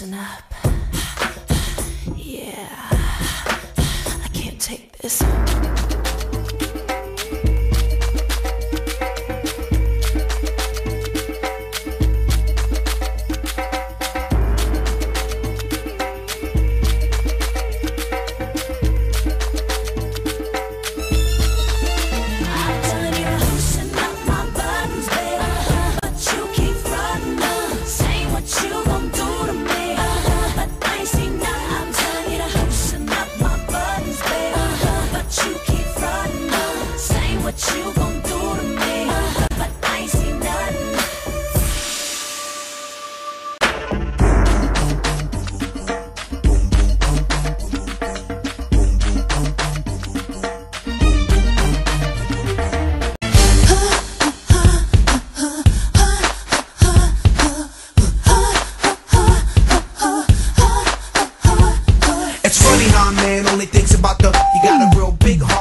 loosen up. Yeah, I can't take this. It's funny how man only thinks about the. You got a real big heart.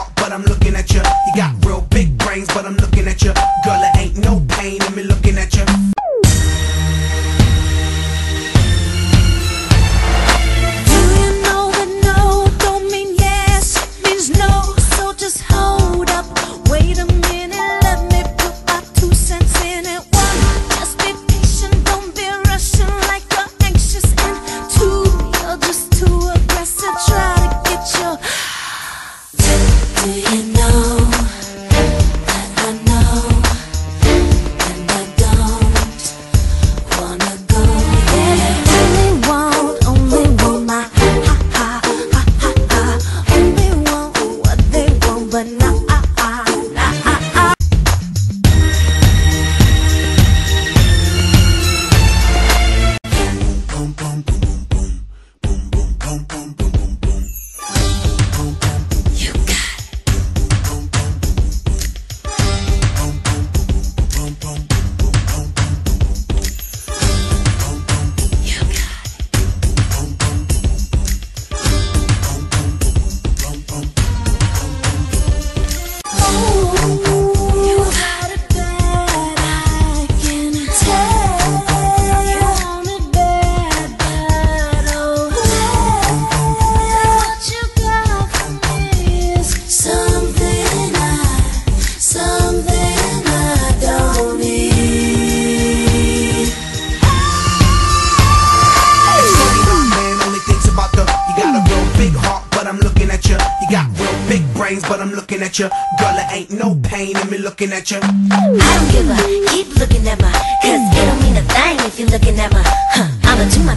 Big brains, but I'm looking at you. Girl, it ain't no pain in me looking at you. I don't give a keep looking at my, cause it don't mean a thing if you're looking at my, huh. I'ma do my